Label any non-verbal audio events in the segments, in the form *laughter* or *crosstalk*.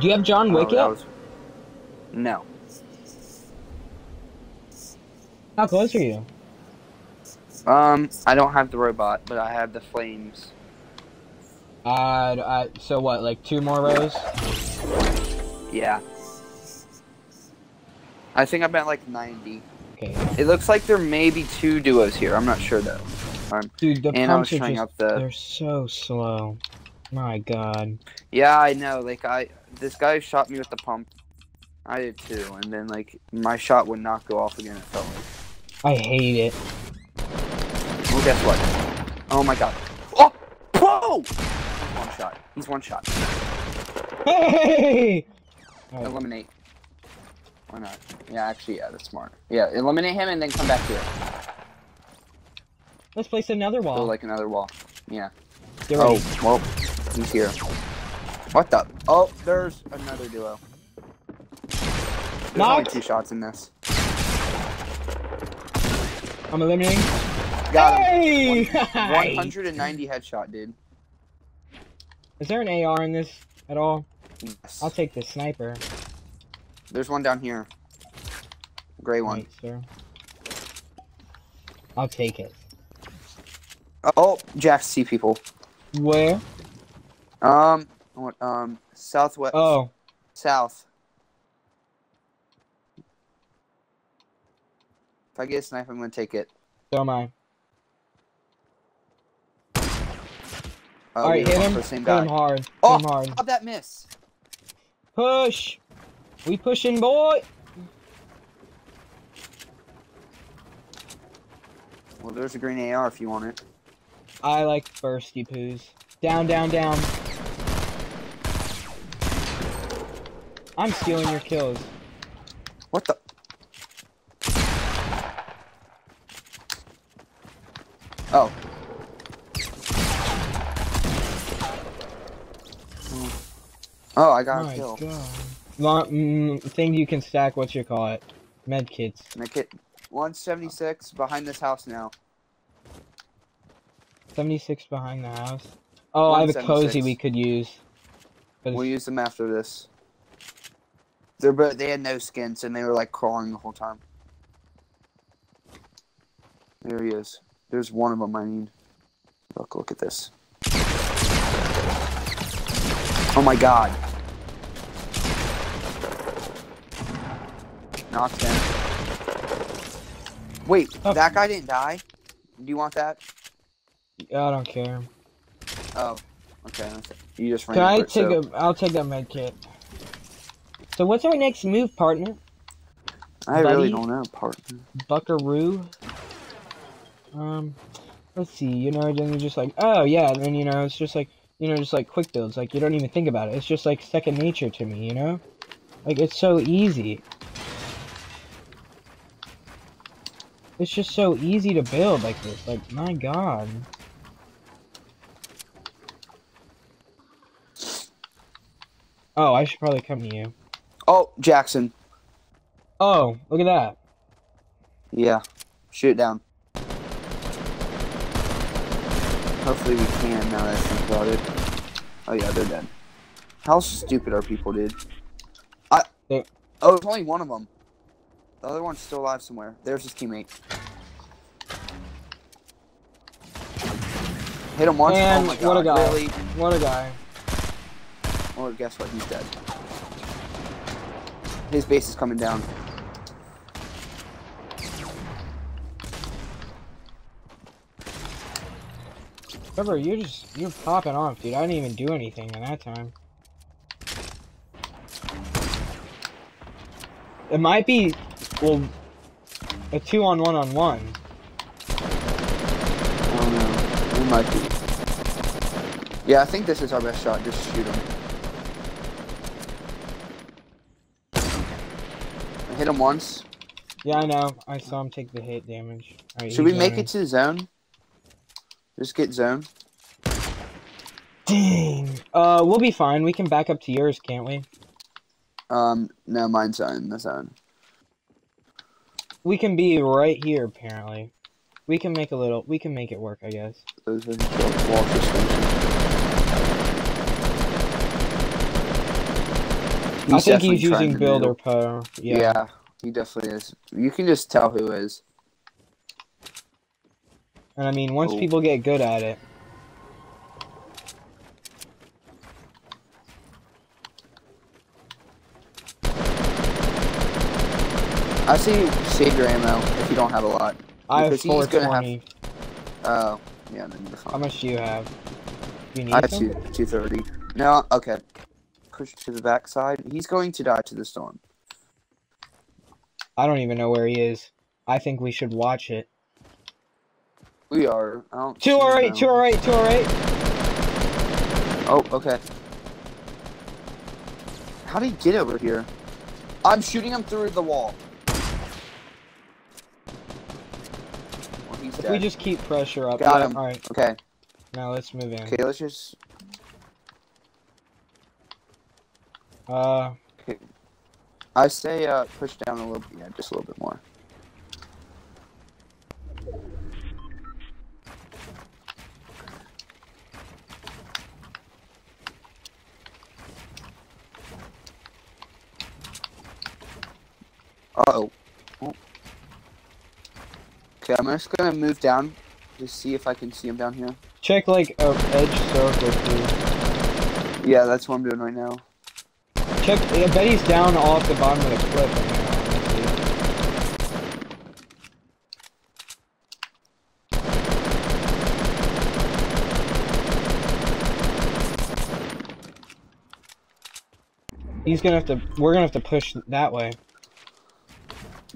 Do you have John Wick Oh, yet? was- No. How close are you? Um, I don't have the robot, but I have the flames. Uh, uh, so what, like two more rows? Yeah. I think I'm at like 90. Okay. It looks like there may be two duos here. I'm not sure though. Um, Dude, the and I pumps are just, the... they're so slow. My god. Yeah, I know. Like I, this guy shot me with the pump. I did too, and then like my shot would not go off again. It felt like. I hate it. Well, guess what? Oh my god. Oh, whoa! One shot. He's one shot. Hey! Eliminate. Why not? Yeah, actually, yeah, that's smart. Yeah, eliminate him and then come back here. let's place another wall. Build like another wall. Yeah. Oh, well, he's here. What the? Oh, there's another duo. There's only two shots in this. I'm eliminating. Got him. Hey! 190 *laughs* headshot, dude. Is there an AR in this at all? Yes. I'll take the sniper. There's one down here. Gray one. Right, sir. I'll take it. Oh, Jack, see people. Where? Um, Um, southwest. Oh, South. If I get a sniper, I'm gonna take it. so am I. Oh, Alright, we hit him. Hit the same him guy. hard. Hit Oh! him hard. How'd that miss? Push! We pushing, boy! Well, there's a green AR if you want it. I like bursty poos. Down, down, down. I'm stealing your kills. What the? Oh. Oh, I got a My kill. god. Long, mm, thing you can stack, what you call it? Med kits. Make it 176 behind this house now. 76 behind the house. Oh, I have a cozy we could use. We'll use them after this. They're but they had no skins and they were like crawling the whole time. There he is. There's one of them I need. Look, look at this. Oh my god. Knocked him. Wait, Oh. that guy didn't die? Do you want that? Yeah, I don't care. Oh, okay. You just ran Can I it, take so- a? I'll take that med kit. So what's our next move, partner? I really don't know, partner. Buckaroo. Um, let's see. You know, then you're just like, oh yeah, and then you know, it's just like, you know, just like quick builds. Like you don't even think about it. It's just like second nature to me. You know, like it's so easy. It's just so easy to build like this. Like my god. Oh, I should probably come to you. Oh, Jackson. Oh, look at that. Yeah. Shoot down. Hopefully we can now that I about it. Oh yeah, they're dead. How stupid are people, dude? I. They- Oh, it's only one of them. The other one's still alive somewhere. There's his teammate. Hit him once. Oh and oh my god! what a guy. Really? What a guy. Well, guess what? He's dead. His base is coming down. Trevor, you're just you're popping off, dude. I didn't even do anything in that time. It might be well a two on one on one. Oh no, it might be. Yeah, I think this is our best shot. Just shoot him. Hit him once. Yeah, I know. I saw him take the hit damage. Alright, Should we make running. it to the zone? Just get zone. Dang. Uh, we'll be fine. We can back up to yours, can't we? Um, no, mine's zone. The zone. We can be right here, apparently. We can make a little. We can make it work, I guess. Those are the wall systems. He's I think he's using builder do- power. Yeah. Yeah. he definitely is. You can just tell who is. And I mean, once Oh. people get good at it, I say save your ammo if you don't have a lot. I have Because he's gonna have- 420. Oh, yeah, then you're How much do you have? You need I have two, 230. No, okay. Push to the backside. He's going to die to the storm. I don't even know where he is. I think we should watch it. We are. I don't Two alright, now. two alright, two alright. Oh, okay. How did he get over here? I'm shooting him through the wall. Well, If we just keep pressure up. Got yeah, him. Alright, Okay, now let's move in. okay, let's just. Uh, I say uh, push down a little. Yeah, just a little bit more. Uh oh. Oh. Okay, I'm just gonna move down to see if I can see him down here. check like a edge circle too. Yeah, that's what I'm doing right now. Check, I bet he's down off the bottom of the cliff right now. honestly. He's gonna have to. We're gonna have to push that way.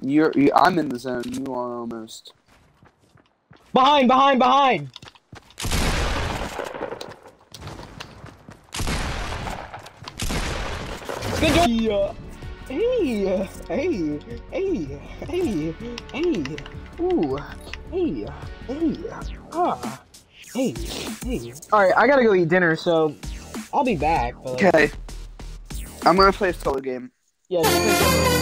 You're, you, I'm in the zone. You are almost. Behind, behind, behind! Good job! Hey, hey, hey, hey, hey, ooh, hey, hey, ah, hey, hey. Alright, I gotta go eat dinner, so I'll be back. But like, Okay. I'm gonna play a solo game. yeah, just make sure-